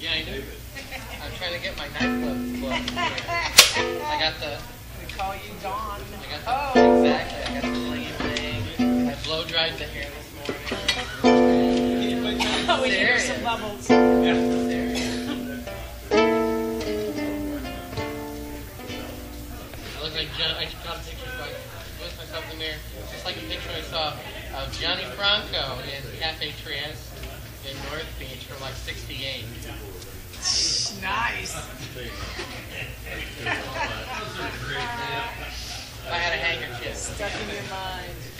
Yeah, I do. I'm trying to get my nightclub club. I got the, We call you Dawn. I got the, Oh, exactly, I got the blingy bling. I blow dried the hair this morning. oh, we Serious. some levels. Serious. I look like I got a picture can myself in the mirror. Just like a picture I saw of Johnny Franco in Cafe Trieste in North Beach from like 68. Nice. I had a handkerchief. Stuck in your mind.